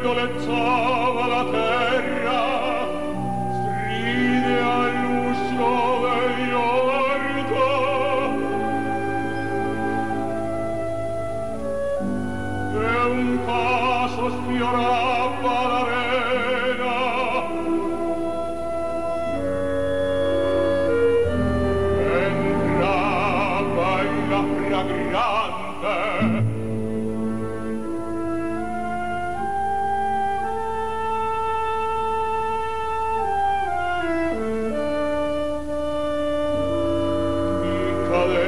dolezzava la terra stride al lustro degli e un passo sfiorava l'arena. Entrava in la fragranza Father.